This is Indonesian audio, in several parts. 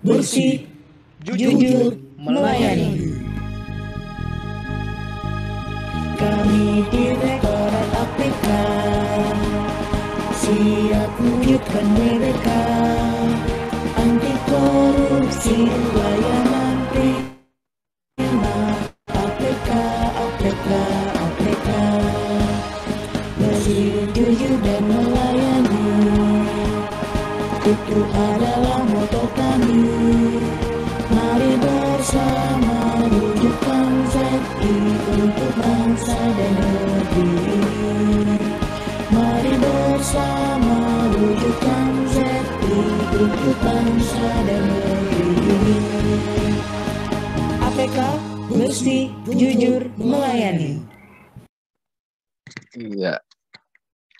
bersih, jujur, melayani. Kami Direktorat APK siap wujudkan mereka. Anti korupsi layanan prima APK APK APK bersih jujur dan melayani. Itu bangsa dan negeri. APK bersih, jujur, melayani. Iya.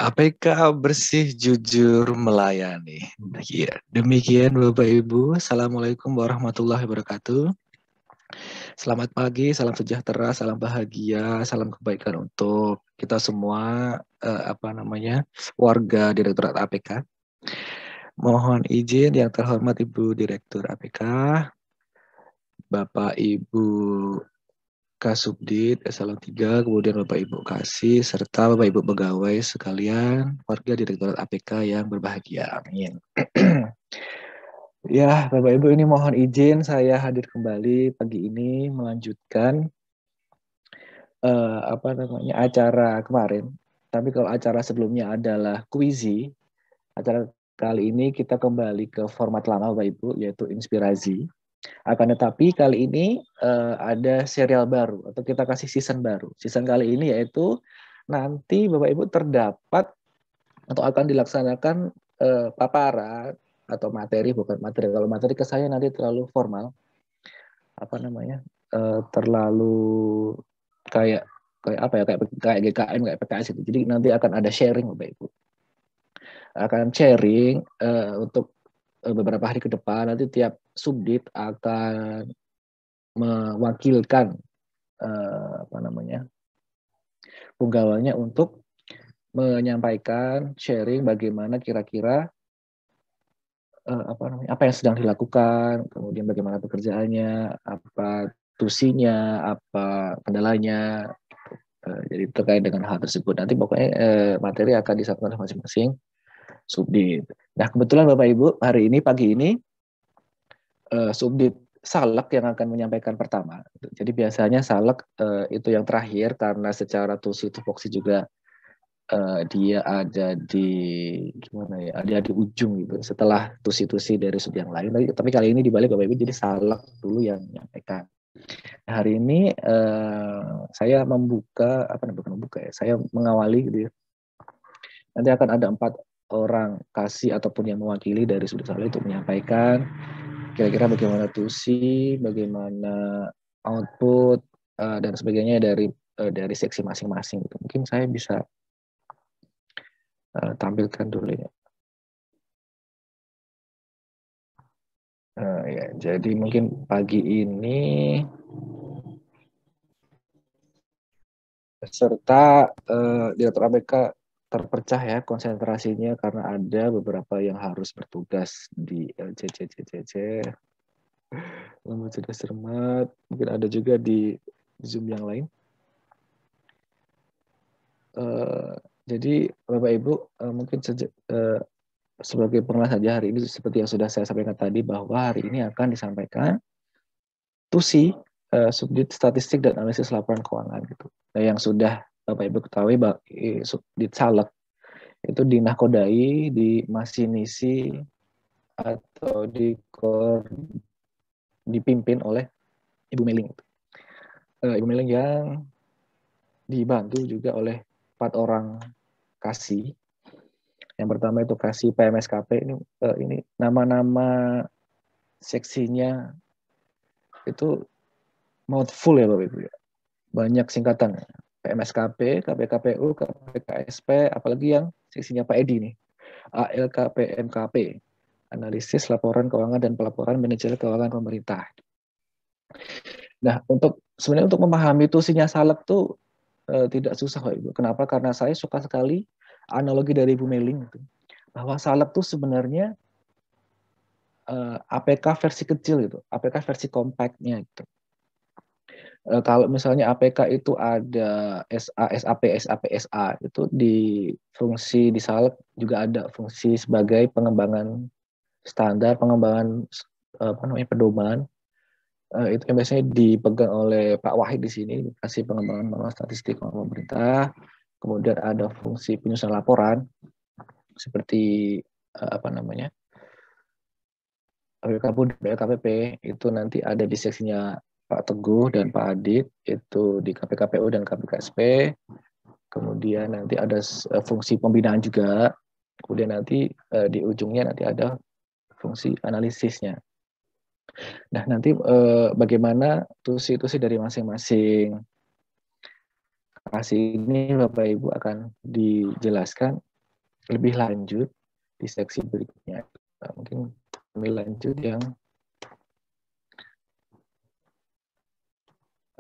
APK bersih, jujur, melayani. Iya. Demikian Bapak Ibu. Assalamualaikum warahmatullahi wabarakatuh. Selamat pagi, salam sejahtera, salam bahagia, salam kebaikan untuk kita semua eh, apa namanya warga Direktorat APK. Mohon izin yang terhormat Ibu Direktur APK, Bapak Ibu Kasubdit Eselon 3, kemudian Bapak Ibu Kasih, serta Bapak Ibu pegawai sekalian warga Direktorat APK yang berbahagia. Amin. Ya, Bapak Ibu ini mohon izin saya hadir kembali pagi ini melanjutkan uh, apa namanya acara kemarin. Tapi kalau acara sebelumnya adalah kuizi, acara kali ini kita kembali ke format lama Bapak Ibu yaitu inspirasi. Akan tetapi kali ini uh, ada serial baru atau kita kasih season baru. Season kali ini yaitu nanti Bapak Ibu terdapat atau akan dilaksanakan uh, paparan atau materi bukan materi. Kalau materi ke saya nanti terlalu formal. Apa namanya? Uh, terlalu kayak kayak apa ya? Kayak kayak GKM kayak PKS itu jadi nanti akan ada sharing bapak ibu akan sharing uh, untuk uh, beberapa hari ke depan nanti tiap subdit akan mewakilkan uh, apa namanya pegawainya untuk menyampaikan sharing bagaimana kira-kira apa namanya apa yang sedang dilakukan, kemudian bagaimana pekerjaannya, apa tusinya, apa kendalanya. Jadi terkait dengan hal tersebut nanti pokoknya materi akan disampaikan masing-masing subdit. Nah kebetulan Bapak Ibu hari ini pagi ini uh, subdit salak yang akan menyampaikan pertama. Jadi biasanya salak uh, itu yang terakhir karena secara tusi tupoksi juga uh, dia ada di gimana ya ada di ujung gitu setelah tusi-tusi dari sub yang lain tapi, tapi kali ini dibalik bapak ibu jadi salak dulu yang menyampaikan nah, hari ini uh, saya membuka apa namanya membuka ya saya mengawali gitu ya nanti akan ada empat orang kasih ataupun yang mewakili dari sudut salak untuk menyampaikan kira-kira bagaimana tusi bagaimana output uh, dan sebagainya dari dari seksi masing-masing gitu. Mungkin saya bisa uh, tampilkan dulu ya. Uh, ya, jadi mungkin pagi ini serta uh, direktur ABK terpecah ya konsentrasinya karena ada beberapa yang harus bertugas di LCCCCC Lembaga Cerdas Cermat, mungkin ada juga di Zoom yang lain. Uh, jadi Bapak Ibu uh, mungkin sejak, uh, sebagai pengelas saja hari ini seperti yang sudah saya sampaikan tadi bahwa hari ini akan disampaikan TUSI uh, Subdit Statistik dan Analisis Laporan Keuangan gitu. Nah, yang sudah Bapak Ibu ketahui Subdit Salek itu dinahkodai, di masinisi atau di dipimpin oleh Ibu Meling. Uh, Ibu Meling yang dibantu juga oleh empat orang kasih. Yang pertama itu kasih PMSKP ini uh, ini nama-nama seksinya itu mouthful ya Bapak Ibu ya. Banyak singkatan PMSKP, KPKPU, KPKSP, apalagi yang seksinya Pak Edi nih. ALKPMKP, analisis laporan keuangan dan pelaporan manajer keuangan pemerintah. Nah, untuk sebenarnya untuk memahami tusinya salek tuh uh, tidak susah Pak Ibu. Kenapa? Karena saya suka sekali analogi dari Ibu Meling itu. Bahwa salep tuh sebenarnya uh, APK versi kecil itu, APK versi compactnya itu. Uh, kalau misalnya APK itu ada SA, SAP, SAP, SA itu di fungsi di salep juga ada fungsi sebagai pengembangan standar, pengembangan apa namanya pedoman. Uh, itu yang biasanya dipegang oleh Pak Wahid di sini kasih pengembangan manual statistik pemerintah. Kemudian ada fungsi penyusunan laporan seperti apa namanya BKPP itu nanti ada di seksinya Pak Teguh dan Pak Adit itu di KPKPU dan KPKSP kemudian nanti ada uh, fungsi pembinaan juga. Kemudian nanti uh, di ujungnya nanti ada fungsi analisisnya. Nah, nanti eh, bagaimana tusi-tusi dari masing-masing? Kasih ini Bapak Ibu akan dijelaskan lebih lanjut di seksi berikutnya. Mungkin kami lanjut yang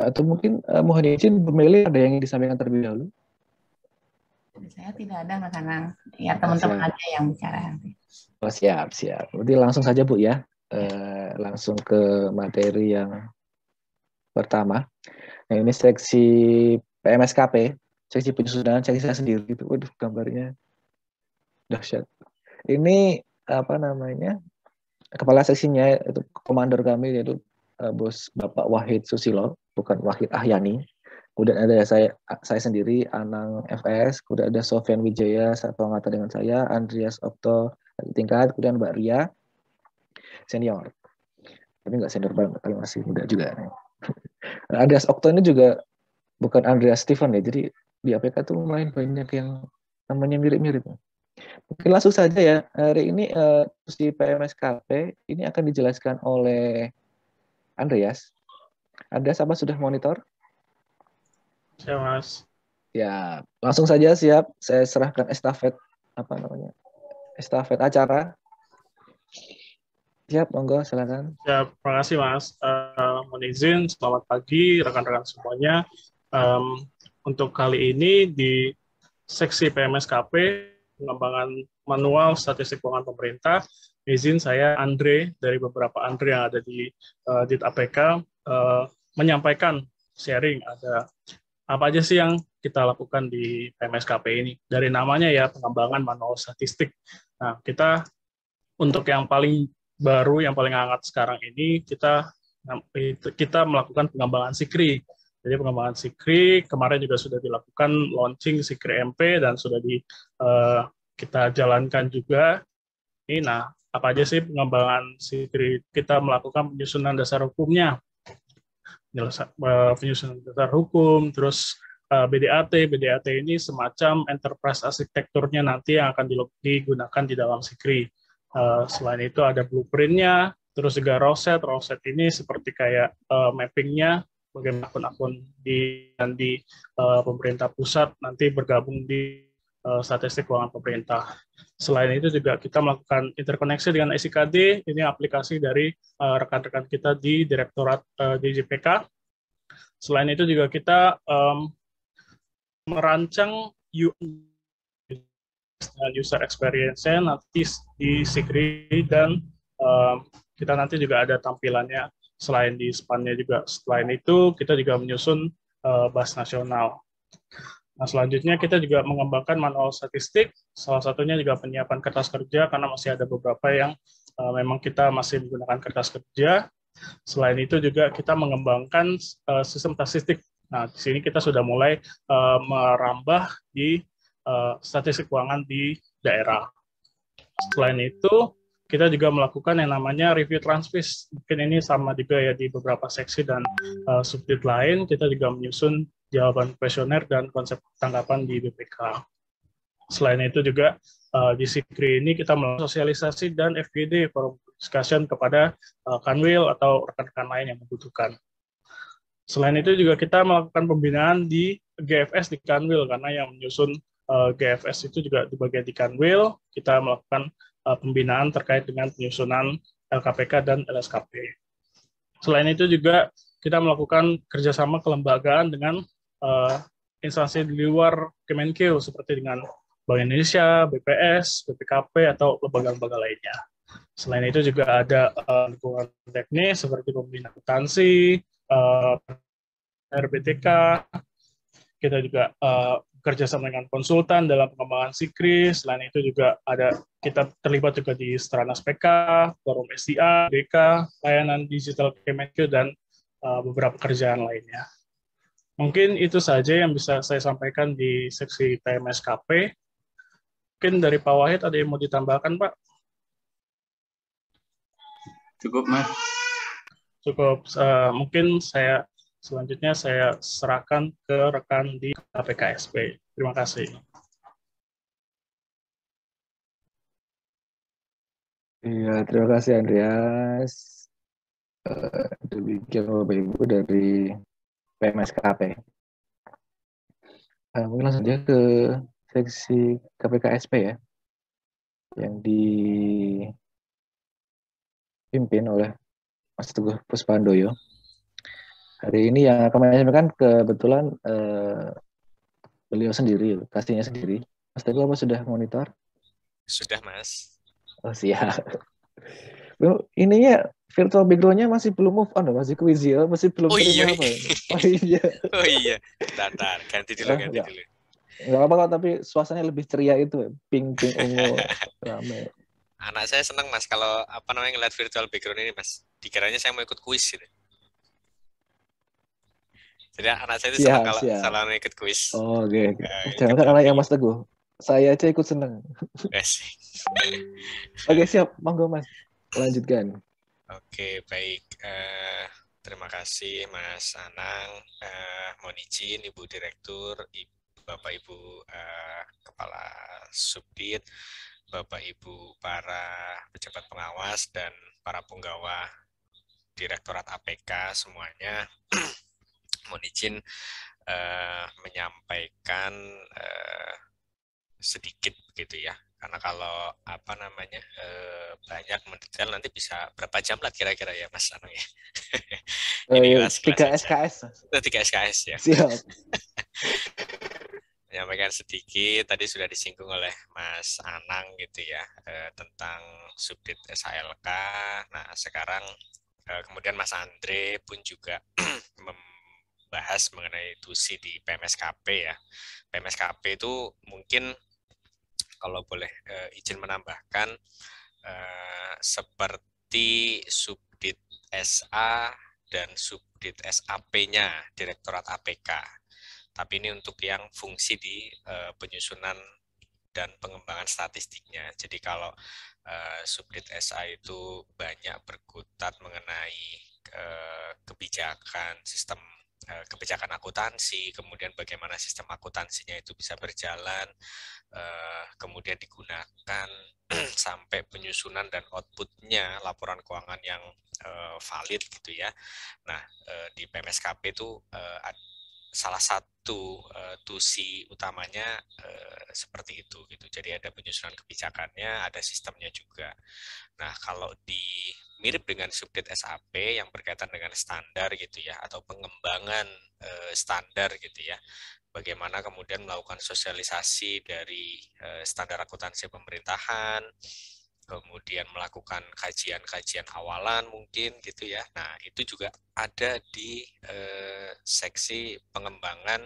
atau mungkin uh, mohon izin Meli ada yang disampaikan terlebih dahulu. Saya tidak ada karena ya teman-teman aja yang bicara. Oh, siap, siap. Berarti langsung saja Bu ya eh, langsung ke materi yang pertama. Nah, ini seksi PMSKP, seksi penyusunan seksi saya sendiri itu. Waduh, gambarnya dahsyat. Ini apa namanya? Kepala seksinya itu komander kami yaitu uh, Bos Bapak Wahid Susilo, bukan Wahid Ahyani. Kemudian ada saya saya sendiri Anang FS, kemudian ada Sofian Wijaya satu angkatan dengan saya, Andreas Okto tingkat, kemudian Mbak Ria, senior. Tapi nggak senior banget, tapi masih muda juga. Andreas Okto ini juga bukan Andreas Stephen ya, jadi di APK tuh lumayan banyak yang namanya mirip-mirip. Mungkin langsung saja ya, hari ini uh, di PMSKP ini akan dijelaskan oleh Andreas. Andreas apa sudah monitor? Siap, Mas. Ya, langsung saja siap. Saya serahkan estafet apa namanya? Estafet acara Siap, monggo silakan. Ya, terima kasih Mas. Uh, mohon izin, selamat pagi rekan-rekan semuanya. Um, untuk kali ini di seksi PMSKP, pengembangan manual statistik keuangan pemerintah, izin saya Andre dari beberapa Andre yang ada di uh, di APK uh, menyampaikan sharing ada apa aja sih yang kita lakukan di PMSKP ini. Dari namanya ya pengembangan manual statistik. Nah, kita untuk yang paling baru yang paling hangat sekarang ini kita kita melakukan pengembangan Sikri. Jadi pengembangan Sikri kemarin juga sudah dilakukan launching Sikri MP dan sudah di uh, kita jalankan juga. Ini nah apa aja sih pengembangan Sikri? Kita melakukan penyusunan dasar hukumnya, eh, penyusunan dasar hukum, terus eh, BDAT. BDAT ini semacam enterprise arsitekturnya nanti yang akan digunakan di dalam Sikri. Uh, selain itu ada blueprintnya, terus juga roset. Roset ini seperti kayak mappingnya bagaimana akun-akun di di pemerintah pusat nanti bergabung di uh, statistik keuangan pemerintah. Selain itu juga kita melakukan interkoneksi dengan SIKD, ini aplikasi dari rekan-rekan uh, kita di Direktorat uh, DJPK. Selain itu juga kita um, merancang user experience-nya nanti di Sikri dan uh, kita nanti juga ada tampilannya selain di span-nya juga. Selain itu, kita juga menyusun uh, bas nasional. Nah, selanjutnya kita juga mengembangkan manual statistik, salah satunya juga penyiapan kertas kerja, karena masih ada beberapa yang uh, memang kita masih menggunakan kertas kerja. Selain itu juga kita mengembangkan uh, sistem statistik. Nah, di sini kita sudah mulai uh, merambah di uh, statistik keuangan di daerah. Selain itu, kita juga melakukan yang namanya review transfis. Mungkin ini sama juga ya di beberapa seksi dan uh, subjek lain. Kita juga menyusun jawaban kuesioner dan konsep tanggapan di BPK. Selain itu juga uh, di Sikri ini kita melakukan sosialisasi dan FGD forum discussion kepada uh, Kanwil atau rekan-rekan lain yang membutuhkan. Selain itu juga kita melakukan pembinaan di GFS di Kanwil karena yang menyusun uh, eh, GFS itu juga di bagian di Kanwil, kita melakukan uh, pembinaan terkait dengan penyusunan LKPK dan LSKP. Selain itu juga kita melakukan kerjasama kelembagaan dengan uh, instansi di luar Kemenkeu seperti dengan Bank Indonesia, BPS, BPKP, atau lembaga-lembaga lainnya. Selain itu juga ada uh, teknis seperti pembinaan akuntansi, uh, RBTK, kita juga uh, kerjasama dengan konsultan dalam pengembangan Sikris. Selain itu juga ada kita terlibat juga di Stranas PK, Forum SDA, BK, layanan digital Kemenkeu dan beberapa kerjaan lainnya. Mungkin itu saja yang bisa saya sampaikan di seksi TMSKP. Mungkin dari Pak Wahid ada yang mau ditambahkan, Pak? Cukup, Mas. Cukup. Uh, mungkin saya Selanjutnya saya serahkan ke rekan di KPKSP. Terima kasih. Iya, terima kasih Andreas. Uh, demikian Bapak Ibu dari PMSKP. Uh, mungkin langsung saja ke seksi KPKSP ya, yang dipimpin oleh Mas Teguh Puspandoyo. Hari ini yang akan menyampaikan kebetulan uh, beliau sendiri, kasihnya sendiri. Mas Teguh apa sudah monitor? Sudah, Mas. Oh, siap. Ininya virtual background-nya masih belum move on, masih quiz ya, masih belum oh, iya. apa. Oh iya. oh iya. Bentar, ganti dulu, ganti enggak. dulu. Enggak apa-apa tapi suasananya lebih ceria itu, pink pink ungu rame. Anak saya senang Mas kalau apa namanya ngeliat virtual background ini Mas. Dikiranya saya mau ikut kuis gitu. Jadi anak saya itu Siap, senang kalau siap. salah ikut kuis. Oh, oke. Eh, Jangan ikut kalah yang. Mas Teguh. Saya aja ikut seneng. Asik. Oke, siap. Monggo Mas. Lanjutkan. Oke, baik. Eh, terima kasih Mas Anang. Eh, mohon izin Ibu Direktur, Ibu, Bapak Ibu eh, Kepala Subdit, Bapak Ibu para pejabat pengawas dan para penggawa Direktorat APK semuanya. mohon izin eh, menyampaikan eh, sedikit begitu ya karena kalau apa namanya eh, banyak mendetail nanti bisa berapa jam lah kira-kira ya Mas Anang ya Ini Eh, tiga aja. SKS. Eh, tiga SKS ya Siap. menyampaikan sedikit tadi sudah disinggung oleh Mas Anang gitu ya eh, tentang subdit SHLK. Nah sekarang eh, kemudian Mas Andre pun juga membahas mengenai TUSI di PMSKP ya. PMSKP itu mungkin kalau boleh eh, izin menambahkan eh, seperti subdit SA dan subdit SAP-nya Direktorat APK tapi ini untuk yang fungsi di eh, penyusunan dan pengembangan statistiknya. Jadi kalau eh, subdit SA itu banyak berkutat mengenai eh, kebijakan sistem kebijakan akuntansi, kemudian bagaimana sistem akuntansinya itu bisa berjalan, eh, kemudian digunakan sampai penyusunan dan outputnya laporan keuangan yang eh, valid gitu ya. Nah eh, di PMSKP itu eh, salah satu uh, tusi utamanya eh, seperti itu gitu. Jadi ada penyusunan kebijakannya, ada sistemnya juga. Nah, kalau di mirip dengan subdit SAP yang berkaitan dengan standar gitu ya atau pengembangan eh, standar gitu ya. Bagaimana kemudian melakukan sosialisasi dari standar akuntansi pemerintahan, kemudian melakukan kajian-kajian awalan mungkin gitu ya. Nah, itu juga ada di eh, seksi pengembangan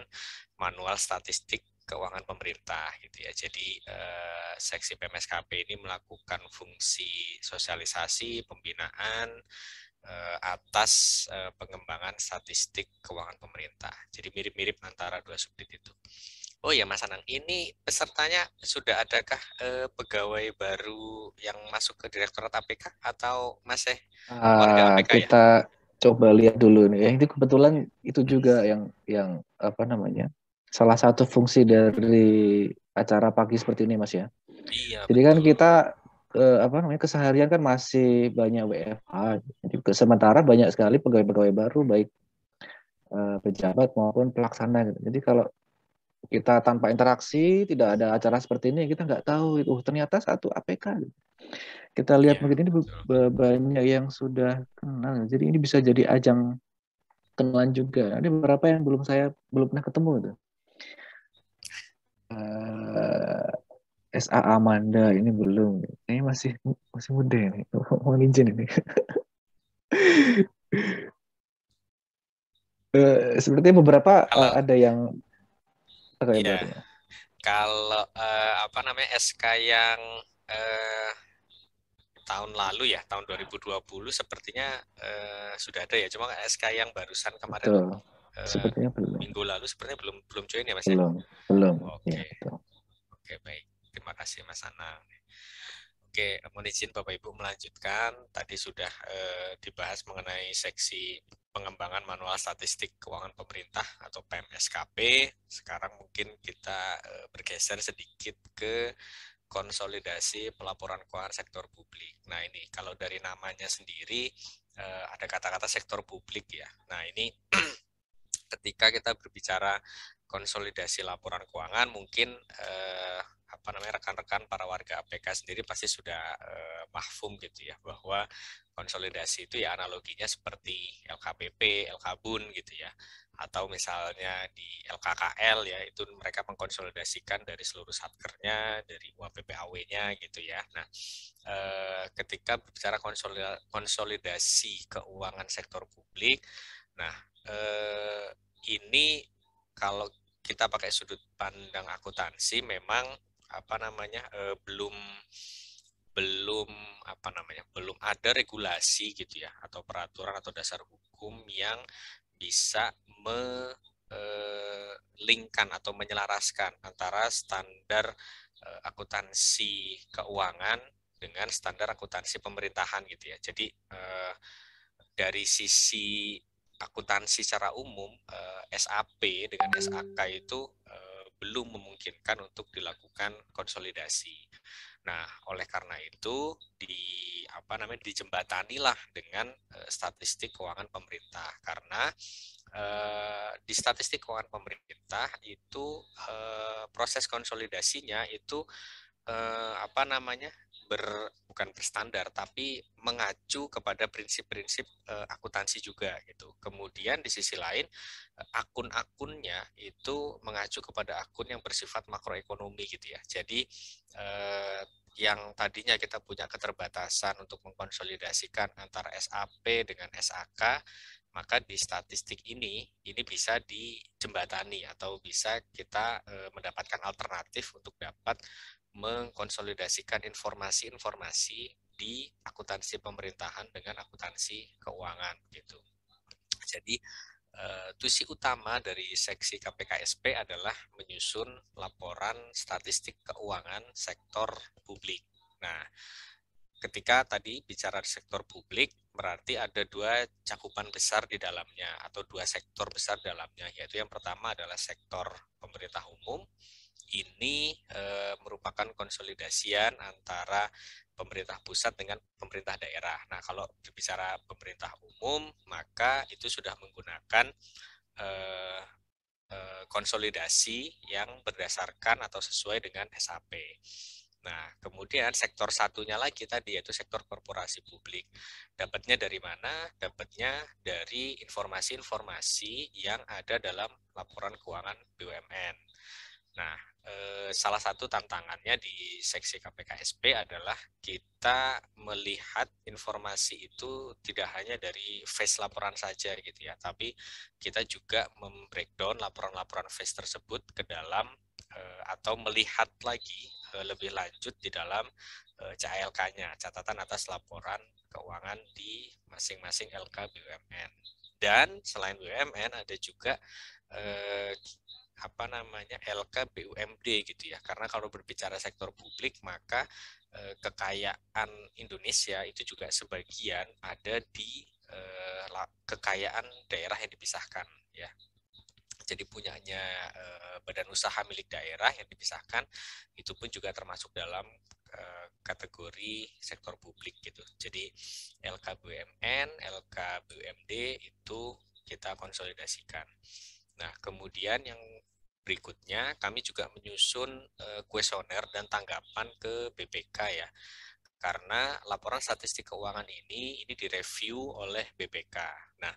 manual statistik keuangan pemerintah gitu ya. Jadi eh, seksi PMSKP ini melakukan fungsi sosialisasi, pembinaan eh, atas eh, pengembangan statistik keuangan pemerintah. Jadi mirip-mirip antara dua subdit itu. Oh ya Mas Anang, ini pesertanya sudah adakah eh, pegawai baru yang masuk ke Direktorat APK atau masih Ah, Warga APK ya? kita coba lihat dulu nih. Yang itu kebetulan itu juga yang yang apa namanya? Salah satu fungsi dari acara pagi seperti ini, Mas ya. Iya. Jadi kan betul. kita eh, apa namanya keseharian kan masih banyak WFH. Jadi sementara banyak sekali pegawai-pegawai baru baik eh, pejabat maupun pelaksana gitu. Jadi kalau kita tanpa interaksi, tidak ada acara seperti ini, kita nggak tahu itu oh, ternyata satu APK. Kita lihat Iya, mungkin ini banyak yang sudah kenal. Jadi ini bisa jadi ajang kenalan juga. Ada beberapa yang belum saya belum pernah ketemu itu. Eh, SA Amanda ini belum. Ini masih masih muda ini. Mau izin ini. Eh, sepertinya beberapa Kalau- ada yang Iya. baru. Kalau eh, apa namanya SK yang eh, tahun lalu ya, tahun 2020 sepertinya eh, sudah ada ya. Cuma SK yang barusan kemarin Betul. Sepertinya belum. minggu lalu sepertinya belum belum join ya Mas ya? Belum. Belum. Oke. Ya, betul. Oke, baik. Terima kasih Mas Anang. Oke, mohon izin Bapak Ibu melanjutkan. Tadi sudah eh, dibahas mengenai seksi pengembangan manual statistik keuangan pemerintah atau PMSKP. Sekarang mungkin kita eh, bergeser sedikit ke konsolidasi pelaporan keuangan sektor publik. Nah, ini kalau dari namanya sendiri eh, ada kata-kata sektor publik ya. Nah, ini ketika kita berbicara konsolidasi laporan keuangan mungkin eh, apa namanya rekan-rekan para warga APK sendiri pasti sudah eh, mahfum gitu ya bahwa konsolidasi itu ya analoginya seperti LKPP, LKBUN gitu ya atau misalnya di LKKL ya itu mereka mengkonsolidasikan dari seluruh satkernya dari UAPPAW-nya gitu ya. Nah, eh, ketika konsolida- konsolidasi keuangan sektor publik, nah eh, ini kalau kita pakai sudut pandang akuntansi memang apa namanya eh, belum belum apa namanya belum ada regulasi gitu ya atau peraturan atau dasar hukum yang bisa melingkan atau menyelaraskan antara standar eh, akuntansi keuangan dengan standar akuntansi pemerintahan gitu ya. Jadi eh, dari sisi akuntansi secara umum eh, SAP dengan SAK itu eh, belum memungkinkan untuk dilakukan konsolidasi. Nah, oleh karena itu di apa namanya dijembatanilah dengan eh, statistik keuangan pemerintah karena eh, di statistik keuangan pemerintah itu eh, proses konsolidasinya itu apa namanya ber bukan berstandar tapi mengacu kepada prinsip-prinsip eh, akuntansi juga gitu. Kemudian di sisi lain eh, akun-akunnya itu mengacu kepada akun yang bersifat makroekonomi gitu ya. Jadi eh, yang tadinya kita punya keterbatasan untuk mengkonsolidasikan antara SAP dengan SAK, maka di statistik ini ini bisa dijembatani atau bisa kita mendapatkan alternatif untuk dapat mengkonsolidasikan informasi-informasi di akuntansi pemerintahan dengan akuntansi keuangan gitu. Jadi eh, tusi utama dari seksi KPKSP adalah menyusun laporan statistik keuangan sektor publik. Nah, ketika tadi bicara sektor publik berarti ada dua cakupan besar di dalamnya atau dua sektor besar dalamnya yaitu yang pertama adalah sektor pemerintah umum ini e, merupakan konsolidasian antara pemerintah pusat dengan pemerintah daerah. Nah, kalau berbicara pemerintah umum, maka itu sudah menggunakan e, e, konsolidasi yang berdasarkan atau sesuai dengan SAP. Nah, kemudian sektor satunya lagi tadi yaitu sektor korporasi publik. Dapatnya dari mana? Dapatnya dari informasi-informasi yang ada dalam laporan keuangan BUMN. Nah, eh, salah satu tantangannya di seksi KPKSP adalah kita melihat informasi itu tidak hanya dari face laporan saja gitu ya, tapi kita juga membreakdown laporan-laporan face tersebut ke dalam eh, atau melihat lagi eh, lebih lanjut di dalam CALK-nya, catatan atas laporan keuangan di masing-masing LK BUMN. Dan selain BUMN ada juga apa namanya LK BUMD gitu ya. Karena kalau berbicara sektor publik maka eh, kekayaan Indonesia itu juga sebagian ada di eh, kekayaan daerah yang dipisahkan ya. Jadi punyanya eh, badan usaha milik daerah yang dipisahkan itu pun juga termasuk dalam eh, kategori sektor publik gitu. Jadi LK BUMN LK BUMD itu kita konsolidasikan. Nah, kemudian yang berikutnya kami juga menyusun kuesioner dan tanggapan ke BPK ya. Karena laporan statistik keuangan ini ini direview oleh BPK. Nah,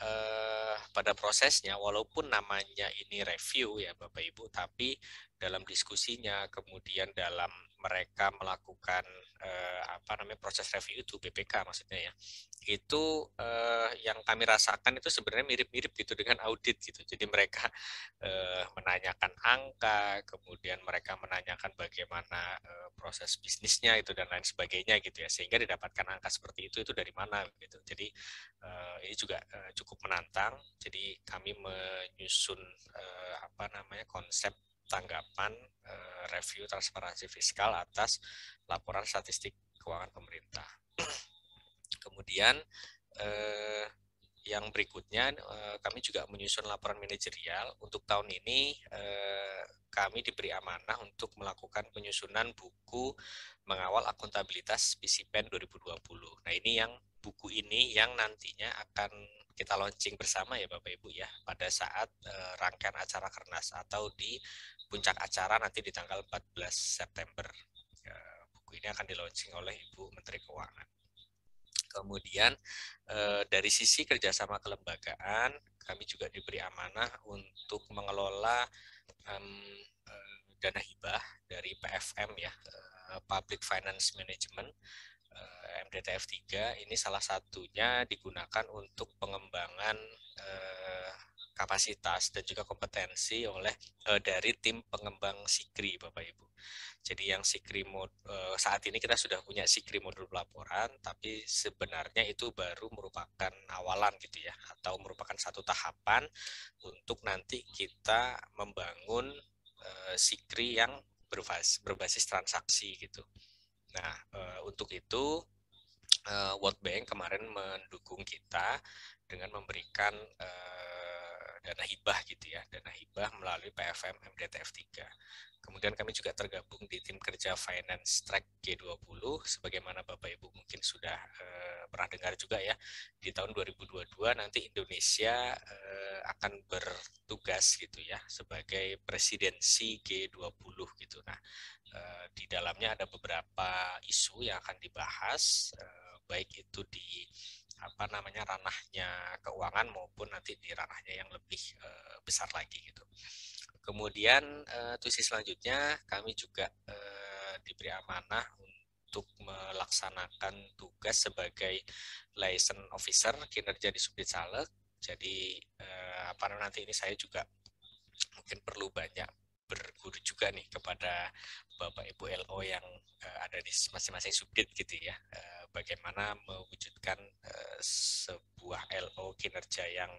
eh, pada prosesnya walaupun namanya ini review ya Bapak Ibu tapi dalam diskusinya kemudian dalam mereka melakukan eh, apa namanya proses review itu BPK maksudnya ya. Itu eh, yang kami rasakan itu sebenarnya mirip-mirip gitu dengan audit gitu. Jadi mereka eh, menanyakan angka kemudian mereka menanyakan bagaimana eh, proses bisnisnya itu dan lain sebagainya gitu ya. Sehingga didapatkan angka seperti itu itu dari mana gitu. Jadi eh, ini juga eh, cukup menantang. Jadi kami menyusun eh, apa namanya konsep tanggapan eh, review transparansi fiskal atas laporan statistik keuangan pemerintah. Kemudian eh, yang berikutnya eh, kami juga menyusun laporan manajerial untuk tahun ini eh, kami diberi amanah untuk melakukan penyusunan buku mengawal akuntabilitas PCPEN 2020. Nah ini yang buku ini yang nantinya akan kita launching bersama ya Bapak Ibu ya pada saat eh, rangkaian acara Kernas atau di puncak acara nanti di tanggal 14 September. Eh, buku ini akan di launching oleh Ibu Menteri Keuangan. Kemudian eh, dari sisi kerjasama kelembagaan, kami juga diberi amanah untuk mengelola um, dana hibah dari PFM ya, Public Finance Management MDTF 3 ini salah satunya digunakan untuk pengembangan eh, kapasitas dan juga kompetensi oleh uh, dari tim pengembang Sikri Bapak Ibu. Jadi yang Sikri mod, saat ini kita sudah punya Sikri modul pelaporan tapi sebenarnya itu baru merupakan awalan gitu ya atau merupakan satu tahapan untuk nanti kita membangun Sikri yang berbasis, berbasis transaksi gitu. Nah, uh, untuk itu World Bank kemarin mendukung kita dengan memberikan dana hibah gitu ya, PFM MDTF 3. Kemudian kami juga tergabung di tim kerja Finance Track G20 sebagaimana Bapak Ibu mungkin sudah eh, pernah dengar juga ya. Di tahun 2022 nanti Indonesia eh, akan bertugas gitu ya sebagai presidensi G20 gitu. Nah, eh, di dalamnya ada beberapa isu yang akan dibahas baik itu di apa namanya ranahnya keuangan maupun nanti di ranahnya yang lebih uh, besar lagi gitu. Kemudian uh, tusi selanjutnya kami juga uh, diberi amanah untuk melaksanakan tugas sebagai license officer kinerja di Subdit Salek. Jadi uh, apa nanti ini saya juga mungkin perlu banyak berguru juga nih kepada Bapak Ibu LO yang uh, ada di masing-masing subdit gitu ya. Uh, bagaimana mewujudkan uh, sebuah LO kinerja yang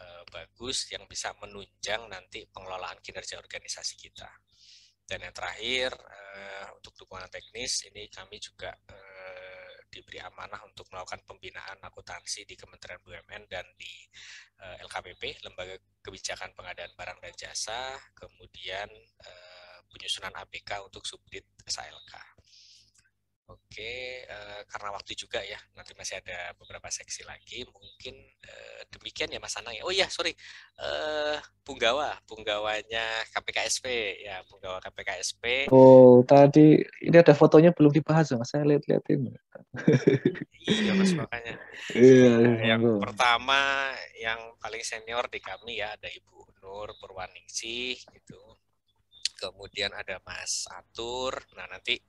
uh, bagus yang bisa menunjang nanti pengelolaan kinerja organisasi kita. Dan yang terakhir uh, untuk dukungan teknis ini kami juga uh, diberi amanah untuk melakukan pembinaan akuntansi di Kementerian BUMN dan di LKPP, Lembaga Kebijakan Pengadaan Barang dan Jasa, kemudian penyusunan APK untuk subdit SALK. Oke, uh, karena waktu juga ya, nanti masih ada beberapa seksi lagi. Mungkin uh, demikian ya Mas Anang ya. Oh iya, sorry, uh, Punggawa, Punggawanya KPKSP ya, Punggawa KPKSP. Oh, tadi ini ada fotonya belum dibahas Mas. Saya lihat-lihatin. iya Mas makanya. Iya. Uh, yang pertama, yang paling senior di kami ya ada Ibu Nur Purwaningsih gitu. Kemudian ada Mas Atur. Nah nanti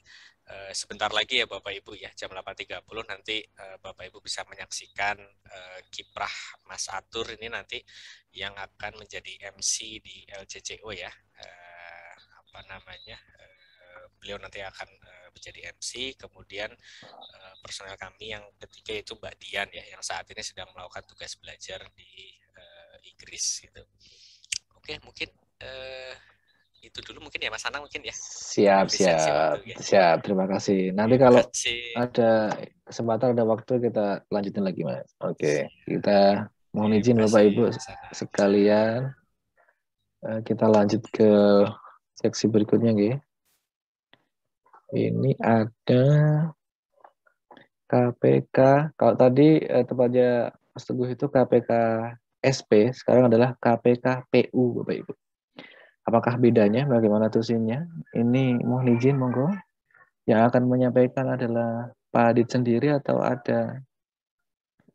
Eh, sebentar lagi ya Bapak Ibu ya jam 8.30 nanti uh, Bapak Ibu bisa menyaksikan uh, kiprah Mas Atur ini nanti yang akan menjadi MC di LCCO ya. Apa namanya beliau nanti akan menjadi MC kemudian personel kami yang ketiga itu Mbak Dian ya yang saat ini sedang melakukan tugas belajar di Inggris gitu. Oke mungkin itu dulu mungkin ya Mas Anang mungkin ya. Siap, siap. Ya. Siap, terima kasih. Nanti terima kalau kasih. ada kesempatan ada waktu kita lanjutin lagi Mas. Oke, kita mohon izin Bapak Ibu sekalian eh, kita lanjut ke seksi berikutnya gitu. Ini ada KPK. Kalau tadi eh, tepatnya Mas Teguh itu KPK SP, sekarang adalah KPK PU Bapak Ibu. Apakah bedanya? Bagaimana tusinnya? Ini mohon izin monggo. Yang akan menyampaikan adalah Pak Adit sendiri atau ada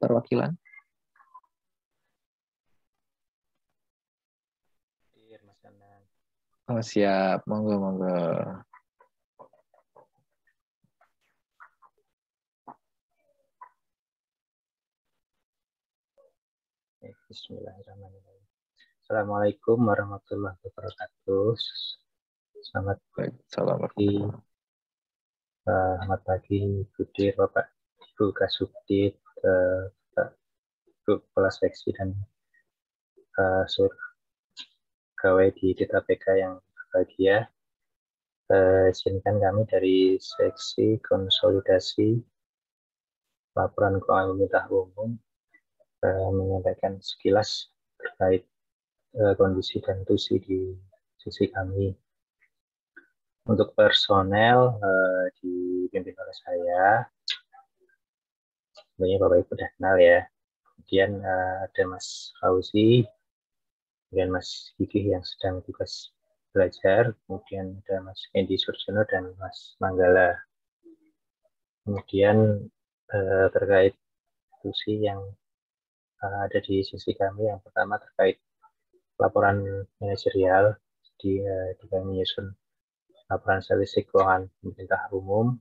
perwakilan? Oh, siap, monggo monggo. Bismillahirrahmanirrahim. Assalamualaikum warahmatullahi wabarakatuh. Selamat pagi, eh, selamat pagi, Budir, Bapak, Ibu Kasubdit, eh, Bapak, Ibu Kepala Seksi dan eh, seluruh pegawai di DKPK yang berbahagia. Eh, izinkan kami dari Seksi Konsolidasi Laporan Keuangan Pemerintah Umum menyampaikan sekilas terkait kondisi dan tusi di sisi kami. Untuk personel eh, dipimpin oleh saya, sebenarnya Bapak Ibu sudah kenal ya. Kemudian eh, ada Mas Fauzi, kemudian Mas Gigi yang sedang tugas belajar, kemudian ada Mas Endi Surjono dan Mas Manggala. Kemudian eh, terkait tusi yang ada di sisi kami, yang pertama terkait laporan manajerial, di kami menyusun laporan statistik keuangan pemerintah umum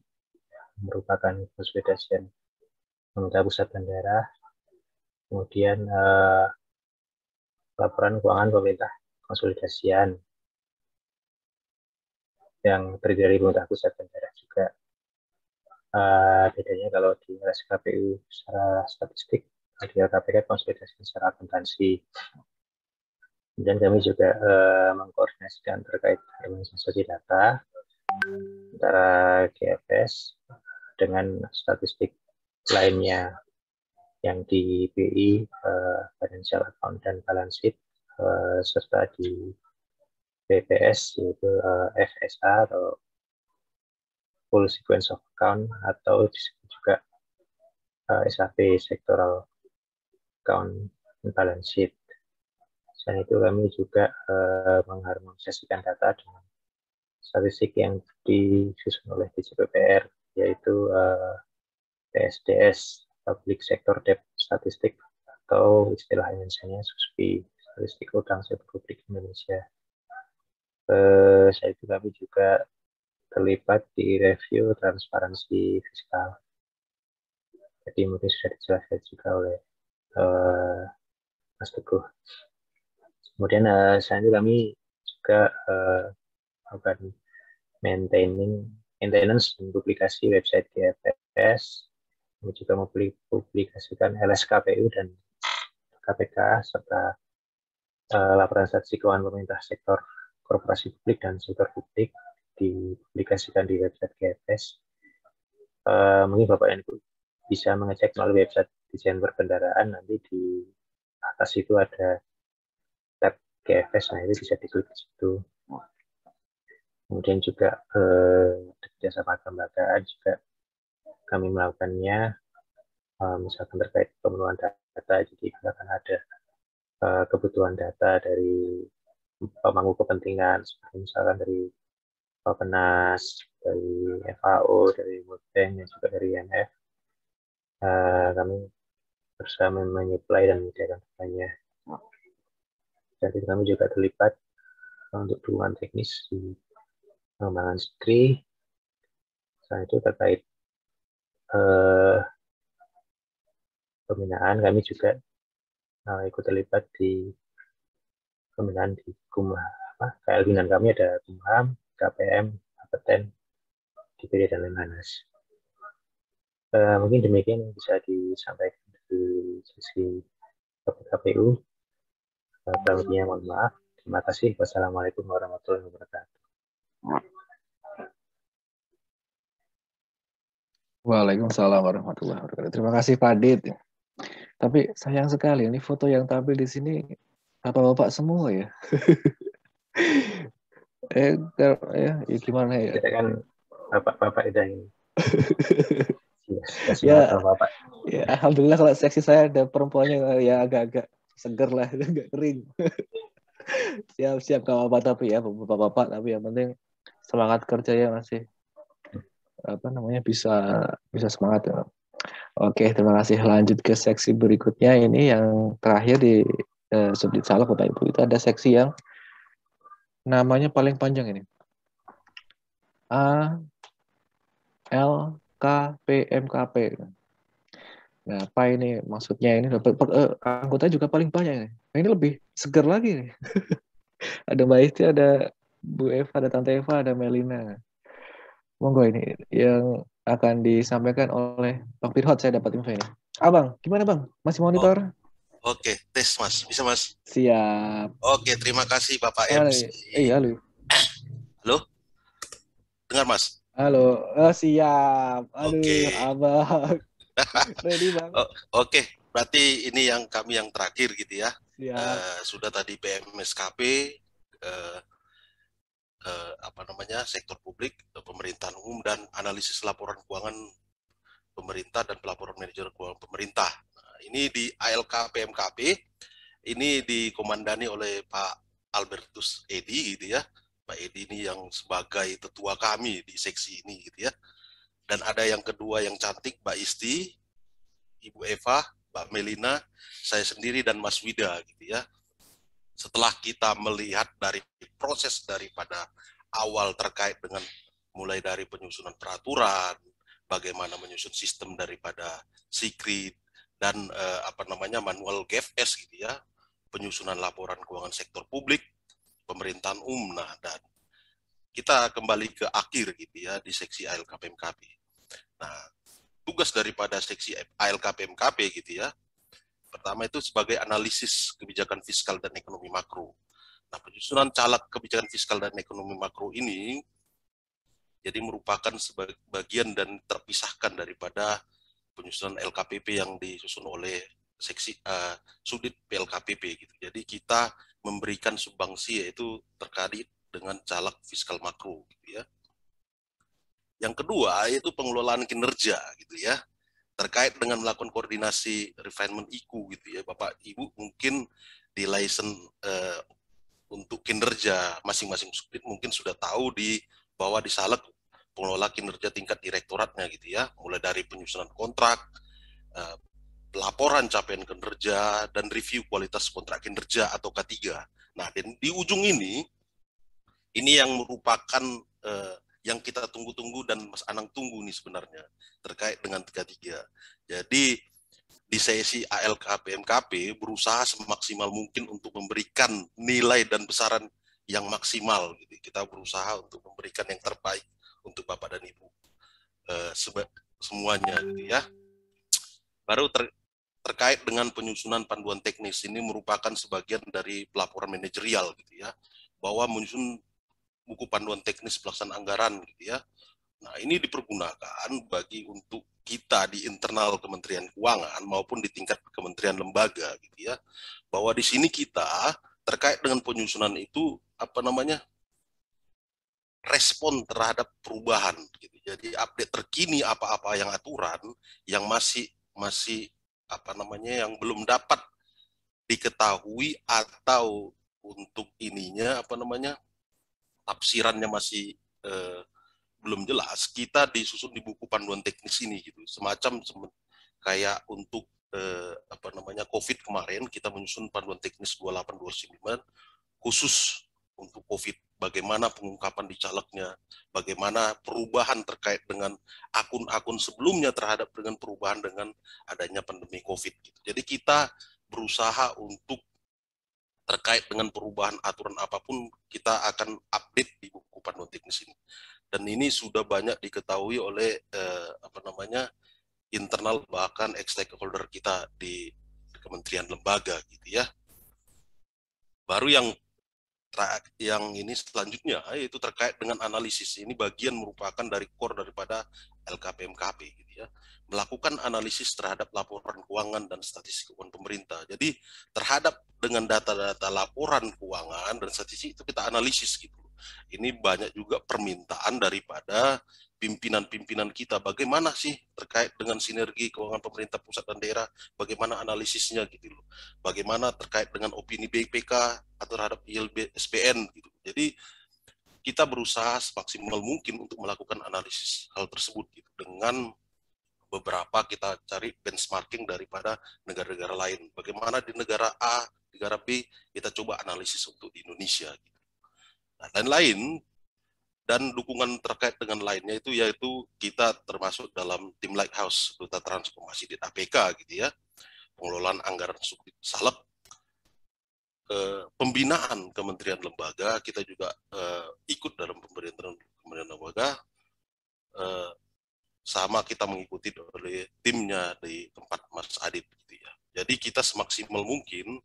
merupakan konsolidasian pemerintah pusat dan daerah. Kemudian eh, laporan keuangan pemerintah konsolidasian yang terdiri dari pemerintah pusat dan daerah juga. Eh, bedanya kalau di LSKPU secara statistik, di LKPK konsolidasi secara akuntansi. Kemudian kami juga eh, mengkoordinasikan terkait harmonisasi data antara GFS dengan statistik lainnya yang di BI, eh, Financial Account dan Balance Sheet, eh, serta di BPS yaitu eh, FSA atau Full Sequence of Account atau disebut juga eh, SAP Sectoral Account Balance Sheet. Selain itu kami juga eh, mengharmonisasikan data dengan statistik yang disusun oleh DCPPR yaitu eh, PSDS Public Sector Debt Statistik atau istilah Indonesia SUSPI Statistik Utang Sektor Publik Indonesia. Eh, saya itu kami juga terlibat di review transparansi fiskal. Jadi mungkin sudah dijelaskan juga oleh eh, Mas Teguh. Kemudian uh, selanjutnya kami juga uh, melakukan maintaining maintenance dan publikasi website GFS. Kami juga mempublikasikan LSKPU dan KPK serta uh, laporan statistik keuangan pemerintah sektor korporasi publik dan sektor publik dipublikasikan di website GFS. Uh, mungkin Bapak dan Ibu bisa mengecek melalui website desain berkendaraan nanti di atas itu ada GFS, nah itu bisa diklik di situ. Kemudian juga eh, jasa kelembagaan juga kami melakukannya, eh, misalkan terkait pemenuhan data, jadi akan ada eh, kebutuhan data dari pemangku kepentingan, seperti misalkan dari Bapenas, dari FAO, dari World Bank, dan juga dari IMF. Eh, kami bersama menyuplai dan menyediakan datanya jadi kami juga terlibat untuk dukungan teknis di pengembangan stri. Selain itu terkait eh, pembinaan, kami juga eh, ikut terlibat di pembinaan di Kumah. Binaan kami ada Kumham, KPM, Apeten, DPD, dan lain-lain. Eh, mungkin demikian yang bisa disampaikan dari sisi KPU. Sebelumnya mohon maaf. Terima kasih. Wassalamualaikum warahmatullahi wabarakatuh. Waalaikumsalam warahmatullahi wabarakatuh. Terima kasih Pak Dit. Tapi sayang sekali ini foto yang tampil di sini bapak-bapak semua ya. eh, ya, ya gimana ya? Kita kan bapak-bapak itu ini. ya, bapak. ya, alhamdulillah kalau seksi saya ada perempuannya ya agak-agak seger lah, nggak kering. Siap-siap kalau apa tapi ya bapak-bapak tapi yang penting semangat kerja ya masih apa namanya bisa bisa semangat ya. Oke, terima kasih. Lanjut ke seksi berikutnya ini yang terakhir di eh, subdit salah Bapak Ibu itu ada seksi yang namanya paling panjang ini. A L K P M K P. Nah, apa ini maksudnya ini dapat eh, anggota juga paling banyak ini. Nah, ini lebih segar lagi nih. ada Mbak Isti, ada Bu Eva, ada Tante Eva, ada Melina. Monggo ini yang akan disampaikan oleh Bang Firhot saya dapat info ini. Abang, gimana Bang? Masih monitor? Oke, tes Mas. Bisa Mas? Siap. Oke, terima kasih Bapak Halo. MC. Iya, halo. Halo? Dengar Mas? Halo. Oh, siap. Aduh, Oke. Abang. Ready, Bang? Oh, Oke, berarti ini yang kami yang terakhir gitu ya. Siap. Eh, sudah tadi PMSKP, eh, eh, apa namanya, sektor publik, pemerintahan umum, dan analisis laporan keuangan pemerintah dan pelaporan manajer keuangan pemerintah. Nah, ini di ALK PMKP, ini dikomandani oleh Pak Albertus Edi gitu ya. Pak Edi ini yang sebagai tetua kami di seksi ini gitu ya. Dan ada yang kedua yang cantik, Mbak Isti, Ibu Eva, Mbak Melina, saya sendiri dan Mas Wida gitu ya. Setelah kita melihat dari proses daripada awal terkait dengan mulai dari penyusunan peraturan, bagaimana menyusun sistem daripada secret dan eh, apa namanya manual GFS gitu ya, penyusunan laporan keuangan sektor publik, pemerintahan umum, nah dan kita kembali ke akhir gitu ya di seksi ALK PMKP. Nah, tugas daripada seksi ALK PMKP gitu ya, pertama itu sebagai analisis kebijakan fiskal dan ekonomi makro. Nah, penyusunan caleg kebijakan fiskal dan ekonomi makro ini jadi merupakan sebagai bagian dan terpisahkan daripada penyusunan LKPP yang disusun oleh seksi uh, sudit PLKPP gitu. Jadi kita memberikan sumbangsi yaitu terkait dengan caleg fiskal makro gitu ya. Yang kedua yaitu pengelolaan kinerja gitu ya. Terkait dengan melakukan koordinasi refinement IQ gitu ya. Bapak Ibu mungkin di license uh, untuk kinerja masing-masing sudit mungkin sudah tahu di bahwa di Salek pengelola kinerja tingkat direktoratnya gitu ya, mulai dari penyusunan kontrak, eh, laporan capaian kinerja dan review kualitas kontrak kinerja atau K3. Nah, dan di ujung ini ini yang merupakan eh, yang kita tunggu-tunggu dan Mas Anang tunggu nih sebenarnya terkait dengan K3. Jadi di sesi ALK PMKP berusaha semaksimal mungkin untuk memberikan nilai dan besaran yang maksimal gitu. Kita berusaha untuk memberikan yang terbaik untuk Bapak dan Ibu eh, semuanya gitu ya. Baru ter, terkait dengan penyusunan panduan teknis ini merupakan sebagian dari pelaporan manajerial gitu ya. Bahwa menyusun buku panduan teknis pelaksanaan anggaran gitu ya. Nah, ini dipergunakan bagi untuk kita di internal Kementerian Keuangan maupun di tingkat kementerian lembaga gitu ya. Bahwa di sini kita terkait dengan penyusunan itu apa namanya? respon terhadap perubahan gitu. Jadi update terkini apa-apa yang aturan yang masih masih apa namanya yang belum dapat diketahui atau untuk ininya apa namanya tafsirannya masih eh, belum jelas kita disusun di buku panduan teknis ini gitu semacam kayak untuk eh, apa namanya covid kemarin kita menyusun panduan teknis 2829 khusus untuk covid bagaimana pengungkapan di calegnya bagaimana perubahan terkait dengan akun-akun sebelumnya terhadap dengan perubahan dengan adanya pandemi covid gitu. jadi kita berusaha untuk terkait dengan perubahan aturan apa pun kita akan update di buku panduan teknis ini dan ini sudah banyak diketahui oleh eh, apa namanya internal bahkan ex stakeholder kita di kementerian lembaga gitu ya. Baru yang yang ini selanjutnya yaitu terkait dengan analisis. Ini bagian merupakan dari core daripada LKPMKP gitu ya melakukan analisis terhadap laporan keuangan dan statistik keuangan pemerintah. Jadi terhadap dengan data-data laporan keuangan dan statistik itu kita analisis gitu. Ini banyak juga permintaan daripada pimpinan-pimpinan kita. Bagaimana sih terkait dengan sinergi keuangan pemerintah pusat dan daerah? Bagaimana analisisnya gitu loh. Bagaimana terkait dengan opini BPK atau terhadap ILB SPN gitu. Jadi kita berusaha semaksimal mungkin untuk melakukan analisis hal tersebut gitu dengan beberapa kita cari benchmarking daripada negara-negara lain. Bagaimana di negara A negara B kita coba analisis untuk di Indonesia gitu. Nah, lain-lain dan dukungan terkait dengan lainnya itu yaitu kita termasuk dalam tim Lighthouse Duta Transformasi di APK gitu ya. Pengelolaan anggaran subdit salep eh, pembinaan kementerian lembaga kita juga eh, ikut dalam pemerintahan kementerian lembaga eh, sama kita mengikuti oleh timnya di tempat Mas Adit gitu ya. Jadi kita semaksimal mungkin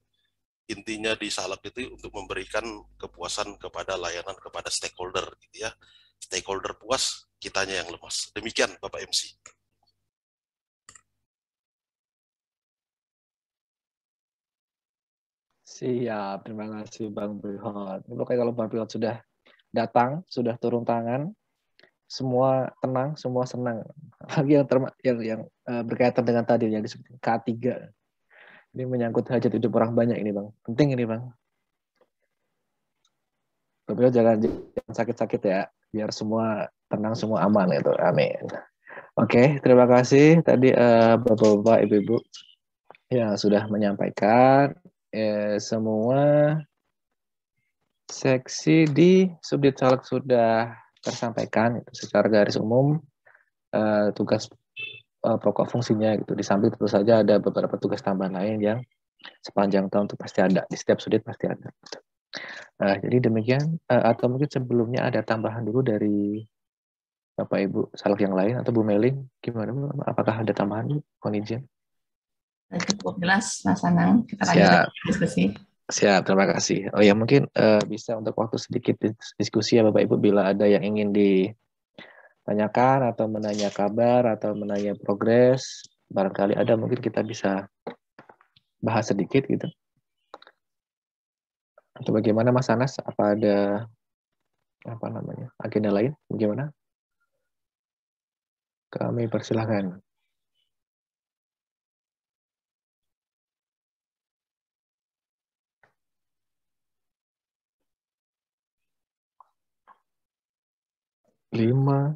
intinya di Salak itu untuk memberikan kepuasan kepada layanan kepada stakeholder gitu ya. Stakeholder puas, kitanya yang lemas. Demikian Bapak MC. Siap, terima kasih Bang Brihot. Pokoknya kalau Bang Brihot sudah datang, sudah turun tangan, semua tenang, semua senang. Lagi yang terma yang yang uh, berkaitan dengan tadi yang disebut K3. Ini menyangkut hajat hidup orang banyak ini, Bang. Penting ini, Bang. Tapi jangan jangan sakit-sakit ya, biar semua tenang, semua aman itu. Amin. Oke, terima kasih tadi uh, Bapak-bapak, Ibu-ibu yang sudah menyampaikan eh, semua seksi di subdit caleg sudah tersampaikan itu secara garis umum eh, tugas eh, pokok fungsinya gitu. Di samping tentu saja ada beberapa tugas tambahan lain yang sepanjang tahun itu pasti ada di setiap sudut pasti ada. Nah, jadi demikian eh, atau mungkin sebelumnya ada tambahan dulu dari Bapak Ibu salah yang lain atau Bu Meling gimana Bu? Apakah ada tambahan Bu? Mohon izin cukup jelas Mas Anang. Kita lanjut diskusi. Siap, terima kasih. Oh ya mungkin uh, bisa untuk waktu sedikit diskusi ya Bapak Ibu bila ada yang ingin ditanyakan atau menanya kabar atau menanya progres, barangkali ada mungkin kita bisa bahas sedikit gitu. Atau bagaimana Mas Anas? Apa ada apa namanya agenda lain? Bagaimana? Kami persilahkan. Lima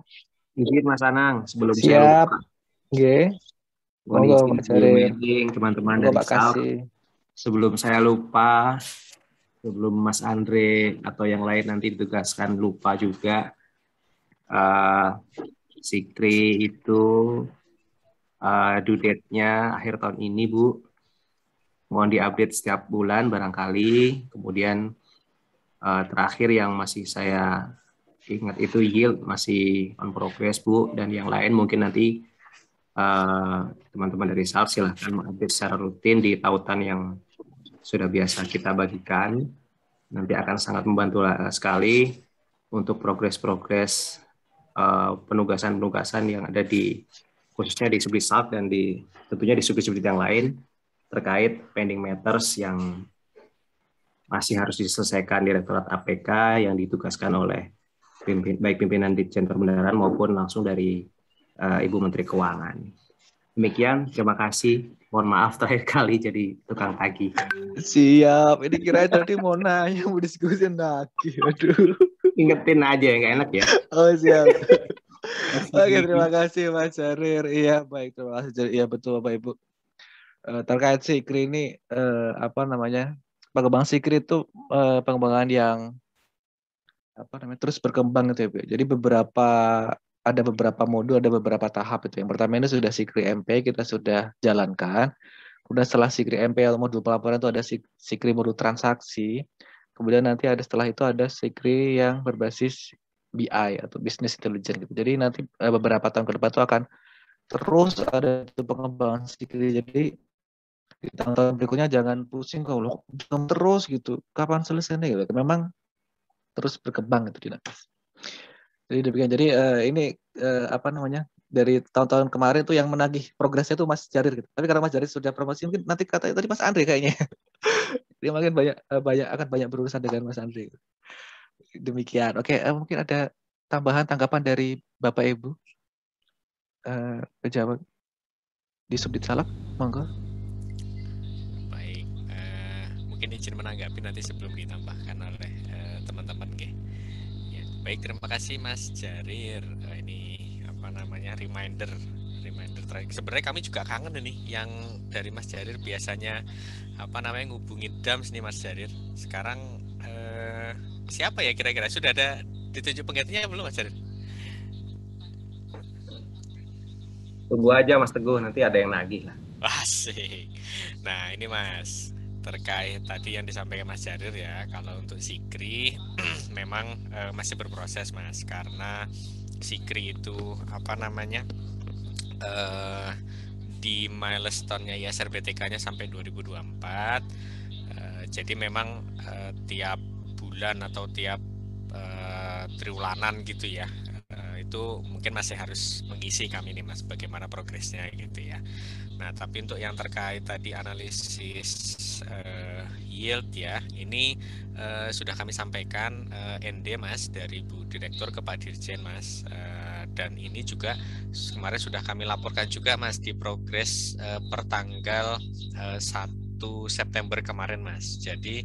izin Mas Anang sebelum siap Oke. Mohon izin teman-teman dari SAL. Sebelum saya lupa, sebelum Mas Andre atau yang lain nanti ditugaskan lupa juga, uh, Sikri itu uh, due date-nya akhir tahun ini, Bu. Mohon diupdate setiap bulan barangkali. Kemudian uh, terakhir yang masih saya ingat itu yield masih on progress Bu. Dan yang lain mungkin nanti eh, teman-teman uh, dari SAL silahkan mengupdate secara rutin di tautan yang sudah biasa kita bagikan. Nanti akan sangat membantu sekali untuk progres-progres uh, penugasan-penugasan yang ada di khususnya di subdit SAL dan di tentunya di subdit-subdit yang lain terkait pending matters yang masih harus diselesaikan Direktorat APK yang ditugaskan oleh pimpin, baik pimpinan di Ditjen Perbendaharaan maupun langsung dari uh, Ibu Menteri Keuangan. Demikian, terima kasih. Mohon maaf terakhir kali jadi tukang tagih. Siap, ini kira tadi mau nanya, mau diskusi lagi. Aduh. Ingetin aja, nggak enak ya. Oh, siap. Oke, terima kasih Mas Jarir. Iya, baik, terima kasih. Iya, betul Bapak Ibu. Uh, terkait Sikri ini, uh, apa namanya, pengembangan Sikri itu uh, pengembangan yang apa namanya terus berkembang gitu ya Bu. Ya. Jadi beberapa ada beberapa modul, ada beberapa tahap itu. Yang pertama ini sudah Sikri MP kita sudah jalankan. Kemudian setelah Sikri MP modul pelaporan itu ada Sikri modul transaksi. Kemudian nanti ada setelah itu ada Sikri yang berbasis BI atau Business Intelligence gitu. Jadi nanti eh, beberapa tahun ke depan itu akan terus ada itu pengembangan Sikri. Jadi di tahun-tahun berikutnya jangan pusing kalau terus gitu. Kapan selesainya gitu. Memang terus berkembang itu dinamis. Jadi demikian. Jadi uh, ini uh, apa namanya dari tahun-tahun kemarin tuh yang menagih progresnya itu Mas Jarir gitu. Tapi karena Mas Jarir sudah promosi mungkin nanti kata tadi Mas Andre kayaknya. Dia makin banyak uh, banyak akan banyak berurusan dengan Mas Andre. Demikian. Oke, uh, mungkin ada tambahan tanggapan dari Bapak Ibu. Uh, pejabat di Subdit Salak, monggo. Baik, uh, mungkin izin menanggapi nanti sebelum ditambahkan oleh teman-teman ke ya baik terima kasih Mas Jarir oh, ini apa namanya reminder reminder terakhir. Sebenarnya kami juga kangen nih yang dari Mas Jarir biasanya apa namanya ngubungin Dams nih Mas Jarir. Sekarang eh, siapa ya kira-kira sudah ada ditunjuk penggantinya belum Mas Jarir? Tunggu aja Mas Teguh, nanti ada yang nagih lah. Asik. Nah ini Mas terkait tadi yang disampaikan Mas Jarir ya, kalau untuk Sikri memang uh, masih berproses Mas karena Sikri itu apa namanya uh, di milestone-nya ISRBTK-nya sampai 2024. Uh, jadi memang uh, tiap bulan atau tiap uh, triwulanan gitu ya itu mungkin masih harus mengisi kami nih mas bagaimana progresnya gitu ya. Nah tapi untuk yang terkait tadi analisis uh, yield ya ini uh, sudah kami sampaikan uh, ND mas dari Bu Direktur ke Pak Dirjen mas uh, dan ini juga kemarin sudah kami laporkan juga mas di progres uh, per tanggal uh, 1 September kemarin mas. Jadi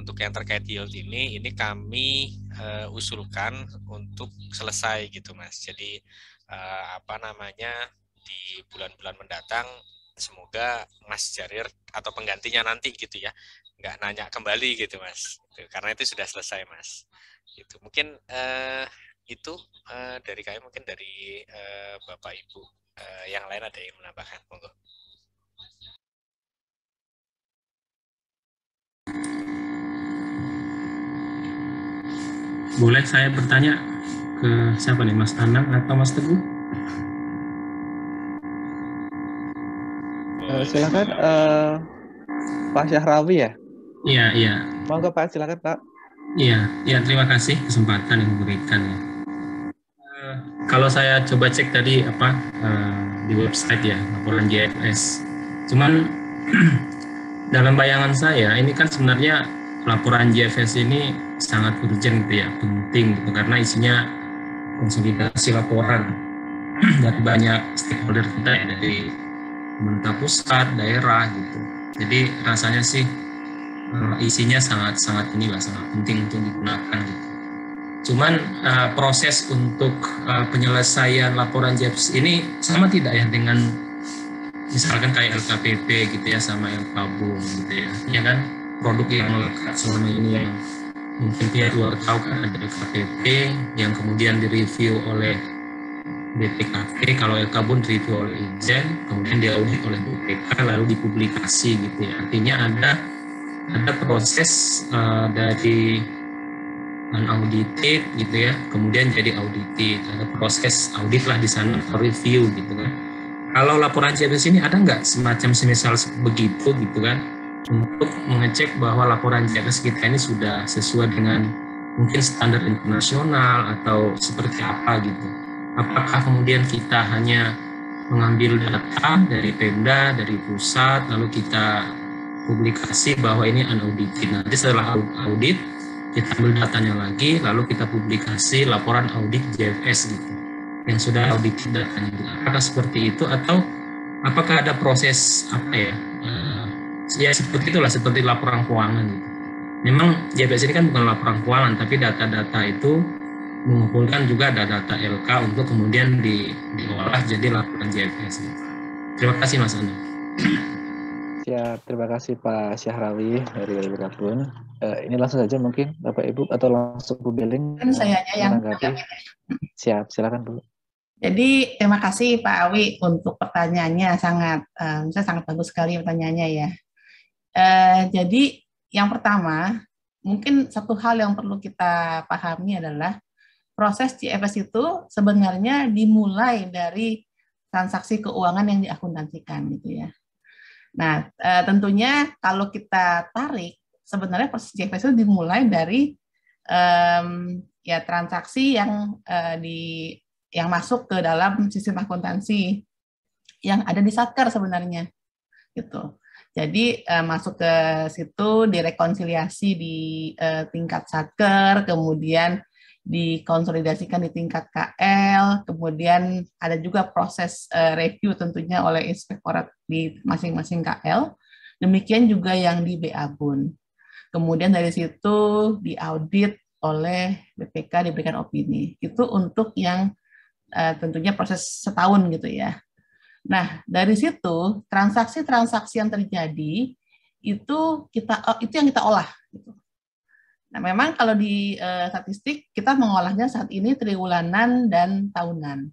untuk yang terkait yield ini ini kami uh, usulkan untuk selesai gitu mas. Jadi uh, apa namanya di bulan-bulan mendatang semoga Mas Jarir atau penggantinya nanti gitu ya nggak nanya kembali gitu mas. Gitu. karena itu sudah selesai mas. Itu mungkin uh, itu uh, dari kami mungkin dari uh, bapak ibu uh, yang lain ada yang menambahkan? Monggo Boleh saya bertanya ke siapa nih, Mas Anang atau Mas Teguh? Uh, silakan uh, Pak Syahrawi ya. Iya iya. Monggo Pak silakan Pak. Iya iya terima kasih kesempatan yang diberikan. Uh, kalau saya coba cek tadi apa uh, di website ya laporan JFS, cuman dalam bayangan saya ini kan sebenarnya laporan JFS ini sangat urgent gitu ya, penting gitu karena isinya konsolidasi laporan dari banyak stakeholder kita ya, dari pemerintah pusat, daerah gitu. Jadi rasanya sih uh, isinya sangat sangat inilah sangat penting untuk digunakan gitu. Cuman uh, proses untuk uh, penyelesaian laporan JEPS ini sama tidak ya dengan misalkan kayak LKPP gitu ya sama LKBUM gitu ya, ya kan produk yang melekat selama ini yang mungkin pihak luar tahu kan ada KPP yang kemudian direview oleh BPKP kalau LK direview oleh Ijen kemudian diaudit oleh BPK lalu dipublikasi gitu ya. Artinya ada ada proses uh, dari unaudited gitu ya kemudian jadi audited. Ada proses audit lah di sana review gitu kan. Kalau laporan CBS ini ada nggak semacam semisal begitu gitu kan untuk mengecek bahwa laporan JRS kita ini sudah sesuai dengan mungkin standar internasional atau seperti apa gitu. Apakah kemudian kita hanya mengambil data dari Pemda, dari pusat, lalu kita publikasi bahwa ini unaudited. Nanti setelah audit, kita ambil datanya lagi, lalu kita publikasi laporan audit JFS gitu, yang sudah audit datanya. Apakah seperti itu atau apakah ada proses apa ya? Ya seperti itulah seperti laporan keuangan gitu. Memang JPS ini kan bukan laporan keuangan tapi data-data itu mengumpulkan juga data-data LK untuk kemudian di, diolah jadi laporan JPS. Gitu. Terima kasih Mas Anu. Siap, terima kasih Pak Syahrawi dari Gabun. Uh, ini langsung saja mungkin Bapak Ibu atau langsung Bu Beling kan saya yang Siap, silakan Bu. Jadi terima kasih Pak Awi untuk pertanyaannya sangat, uh, saya sangat bagus sekali pertanyaannya ya. Eh, jadi yang pertama, mungkin satu hal yang perlu kita pahami adalah proses CFS itu sebenarnya dimulai dari transaksi keuangan yang diakuntansikan gitu ya. Nah, eh, tentunya kalau kita tarik sebenarnya proses CFS itu dimulai dari ya transaksi yang uh, di yang masuk ke dalam sistem akuntansi yang ada di Satker sebenarnya gitu. Jadi uh, masuk ke situ direkonsiliasi di uh, tingkat satker, kemudian dikonsolidasikan di tingkat KL, kemudian ada juga proses uh, review tentunya oleh inspektorat di masing-masing KL. Demikian juga yang di BA Bun. Kemudian dari situ diaudit oleh BPK diberikan opini. Itu untuk yang uh, tentunya proses setahun gitu ya. Nah, dari situ transaksi-transaksi yang terjadi itu kita oh, itu yang kita olah. Gitu. Nah, memang kalau di uh, statistik kita mengolahnya saat ini triwulanan dan tahunan.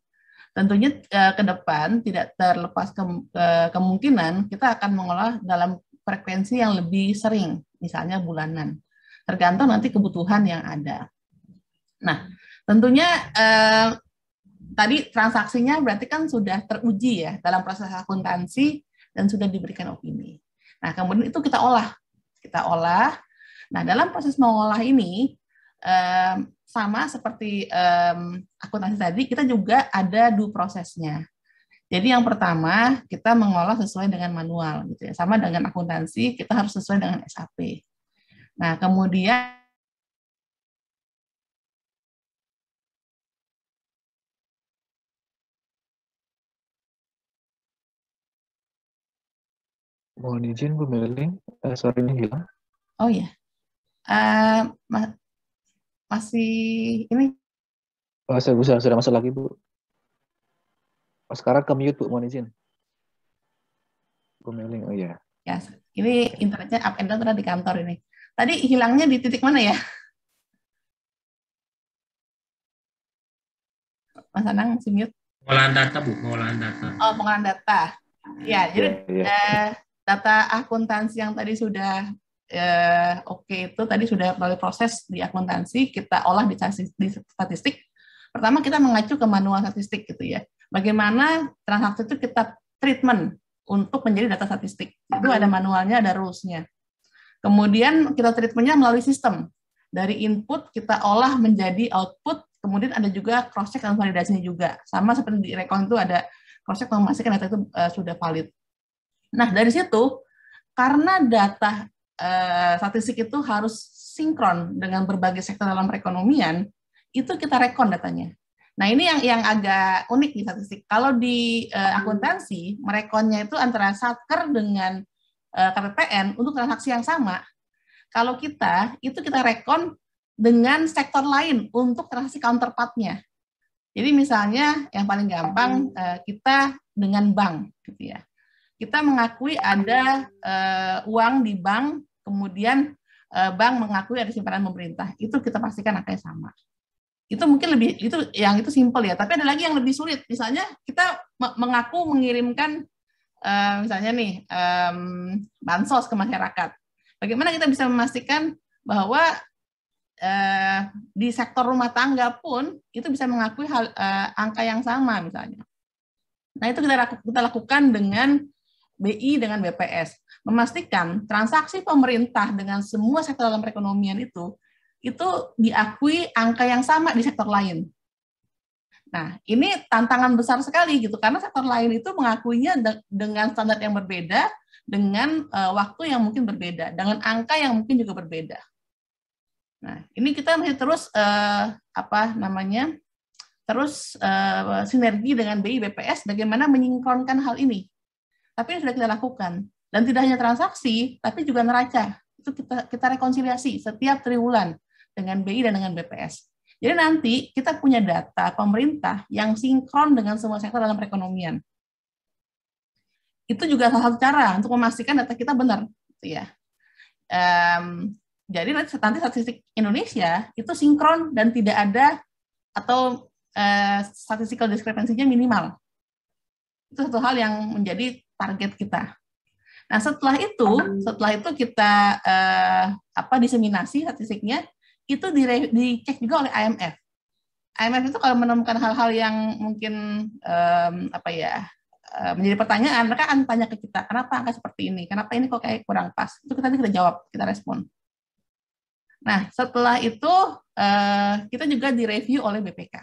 Tentunya uh, ke depan tidak terlepas ke, ke, kemungkinan kita akan mengolah dalam frekuensi yang lebih sering, misalnya bulanan. Tergantung nanti kebutuhan yang ada. Nah, tentunya uh, tadi transaksinya berarti kan sudah teruji ya dalam proses akuntansi dan sudah diberikan opini. Nah, kemudian itu kita olah. Kita olah. Nah, dalam proses mengolah ini sama seperti akuntansi tadi, kita juga ada dua prosesnya. Jadi yang pertama kita mengolah sesuai dengan manual gitu ya. Sama dengan akuntansi, kita harus sesuai dengan SAP. Nah, kemudian Mohon izin Bu Meling, uh, suaranya hilang. Oh ya, uh, ma masih ini? Oh, saya sudah, sudah masuk lagi Bu. Oh, sekarang ke mute Bu, mohon izin. Bu Meling, oh ya. Ya, ini internetnya up and down di kantor ini. Tadi hilangnya di titik mana ya? Mas Anang masih mute. Pengolahan data, Bu. Pengolahan data. Oh, pengolahan data. Ya, jadi yeah, yeah. Uh, data akuntansi yang tadi sudah eh, oke okay, itu tadi sudah melalui proses di akuntansi kita olah di, statistik. Pertama kita mengacu ke manual statistik gitu ya. Bagaimana transaksi itu kita treatment untuk menjadi data statistik. Itu ada manualnya, ada rules-nya. Kemudian kita treatmentnya melalui sistem. Dari input kita olah menjadi output, kemudian ada juga cross check dan validasinya juga. Sama seperti di Recon itu ada cross check memastikan data itu uh, sudah valid. Nah, dari situ karena data uh, statistik itu harus sinkron dengan berbagai sektor dalam perekonomian, itu kita rekon datanya. Nah, ini yang yang agak unik di statistik. Kalau di uh, akuntansi, merekonnya itu antara satker dengan uh, eh, KPPN untuk transaksi yang sama. Kalau kita, itu kita rekon dengan sektor lain untuk transaksi counterpartnya. Jadi misalnya yang paling gampang uh, kita dengan bank gitu ya kita mengakui ada uh, uang di bank, kemudian uh, bank mengakui ada simpanan pemerintah. Itu kita pastikan angkanya sama. Itu mungkin lebih itu yang itu simpel ya. Tapi ada lagi yang lebih sulit. Misalnya kita mengaku mengirimkan uh, misalnya nih um, bansos ke masyarakat. Bagaimana kita bisa memastikan bahwa uh, di sektor rumah tangga pun itu bisa mengakui hal, uh, angka yang sama misalnya. Nah itu kita, kita lakukan dengan BI dengan BPS memastikan transaksi pemerintah dengan semua sektor dalam perekonomian itu itu diakui angka yang sama di sektor lain. Nah, ini tantangan besar sekali gitu karena sektor lain itu mengakuinya de dengan standar yang berbeda, dengan uh, waktu yang mungkin berbeda, dengan angka yang mungkin juga berbeda. Nah, ini kita masih terus uh, apa namanya? terus uh, sinergi dengan BI BPS bagaimana menyinkronkan hal ini tapi ini sudah kita lakukan. Dan tidak hanya transaksi, tapi juga neraca. Itu kita kita rekonsiliasi setiap triwulan dengan BI dan dengan BPS. Jadi nanti kita punya data pemerintah yang sinkron dengan semua sektor dalam perekonomian. Itu juga salah satu cara untuk memastikan data kita benar, gitu ya. Um, jadi nanti statistik Indonesia itu sinkron dan tidak ada atau uh, statistical discrepancy-nya minimal. Itu satu hal yang menjadi target kita. Nah, setelah itu, setelah itu kita eh, apa diseminasi statistiknya itu dicek juga oleh IMF. IMF itu kalau menemukan hal-hal yang mungkin um, apa ya uh, menjadi pertanyaan, mereka akan tanya ke kita, kenapa angka seperti ini, kenapa ini kok kayak kurang pas. Itu kita kita jawab, kita respon. Nah, setelah itu uh, kita juga direview oleh BPK.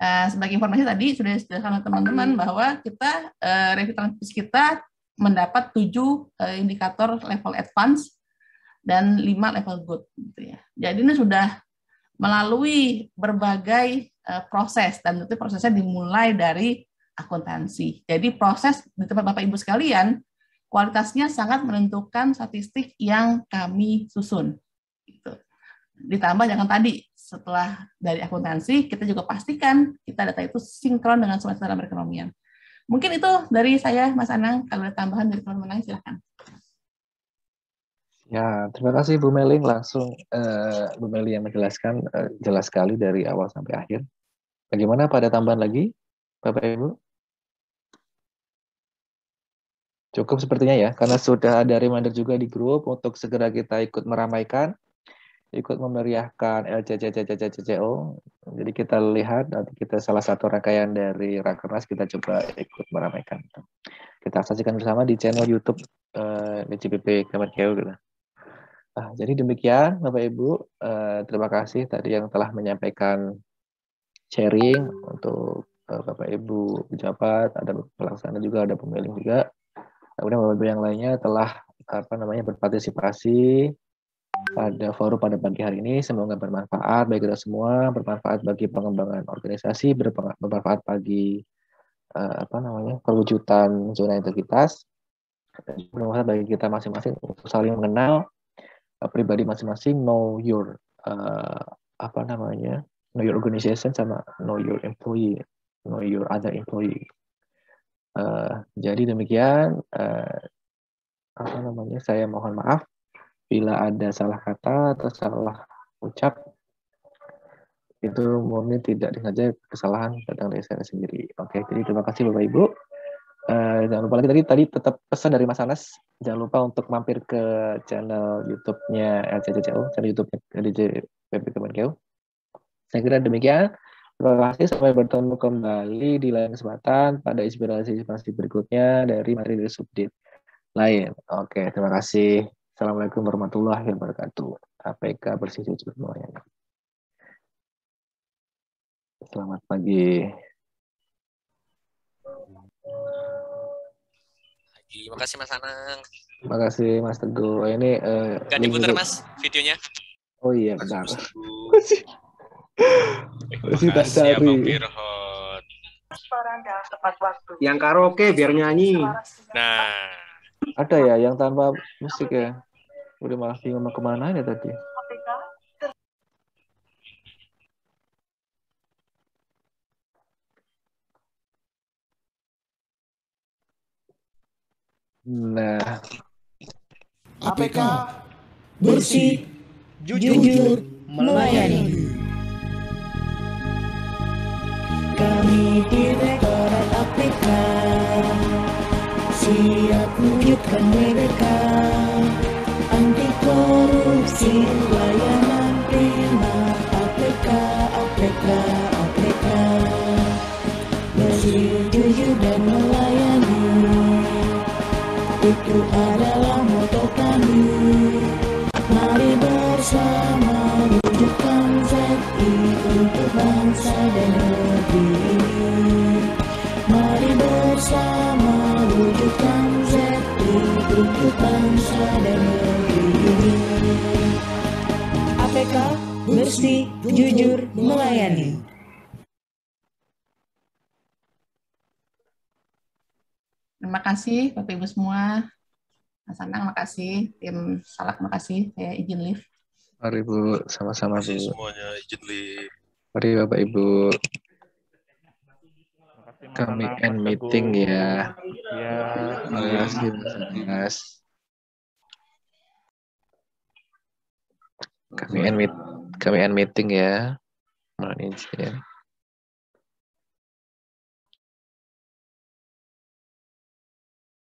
Uh, sebagai informasi tadi sudah disediakan teman-teman bahwa kita uh, review transmisi kita mendapat tujuh uh, indikator level advance dan lima level good. Gitu ya. Jadi ini sudah melalui berbagai uh, proses dan itu prosesnya dimulai dari akuntansi. Jadi proses di tempat Bapak Ibu sekalian kualitasnya sangat menentukan statistik yang kami susun. Gitu. Ditambah jangan tadi setelah dari akuntansi, kita juga pastikan kita data itu sinkron dengan dalam perekonomian. Mungkin itu dari saya, Mas Anang. Kalau ada tambahan dari teman-teman lain, silakan. Ya, terima kasih Bu Meling. Langsung uh, Bu Meling yang menjelaskan uh, jelas sekali dari awal sampai akhir. Bagaimana pada tambahan lagi, Bapak Ibu? Cukup sepertinya ya, karena sudah ada reminder juga di grup untuk segera kita ikut meramaikan ikut memeriahkan LCCCCCCO. Jadi kita lihat nanti kita salah satu rangkaian dari Rakernas kita coba ikut meramaikan. Kita saksikan bersama di channel YouTube eh, DCPP Kemenkeu gitu. Nah, jadi demikian Bapak Ibu, uh, terima kasih tadi yang telah menyampaikan sharing untuk uh, Bapak Ibu pejabat, ada pelaksana juga, ada pemilik juga. Kemudian Bapak Ibu yang lainnya telah apa namanya berpartisipasi pada forum pada pagi hari ini. Semoga bermanfaat bagi kita semua, bermanfaat bagi pengembangan organisasi, bermanfaat bagi uh, apa namanya perwujudan zona integritas, bermanfaat bagi kita masing-masing untuk saling mengenal uh, pribadi masing-masing, know your uh, apa namanya, know your organization sama know your employee, know your other employee. Uh, jadi demikian uh, apa namanya, saya mohon maaf bila ada salah kata atau salah ucap itu murni tidak disengaja kesalahan datang dari saya sendiri. Oke, jadi terima kasih Bapak Ibu. Uh, jangan lupa lagi tadi tadi tetap pesan dari Mas Anas, jangan lupa untuk mampir ke channel YouTube-nya LCCCO, channel YouTube-nya DJPP Kemenkeu. Saya kira demikian. Terima kasih sampai bertemu kembali di lain kesempatan pada inspirasi-inspirasi berikutnya dari materi subdit lain. Oke, terima kasih. Assalamualaikum warahmatullahi wabarakatuh. APK bersih semuanya. Selamat pagi. Terima kasih Mas Anang. Terima kasih Mas Teguh. Ini uh, Gak diputar Mas videonya. Oh iya benar. Masih tak cari. Yang karaoke biar nyanyi. Nah. Ada ya yang tanpa musik ya? Udah malah bingung mau ke mana ini tadi. Nah. APK bersih, jujur, melayani. Kami Direktorat APK siap wujudkan mereka layanan prima APK APK APK bersih jujur dan melayani. Itu adalah moto kami. Mari bersama wujudkan ZI untuk bangsa dan negeri mari bersama wujudkan ZI untuk bangsa dan negeri bersih, jujur, melayani. Terima kasih Bapak Ibu semua. Mas Anang, makasih. Tim Salak, makasih. Saya izin live. Mari Bu, sama-sama Bu. Semuanya izin live. Mari Bapak Ibu. Kami end meeting ya. Ya. Terima kasih Mas. Kami end meet, kami end meeting ya. Mohon izin.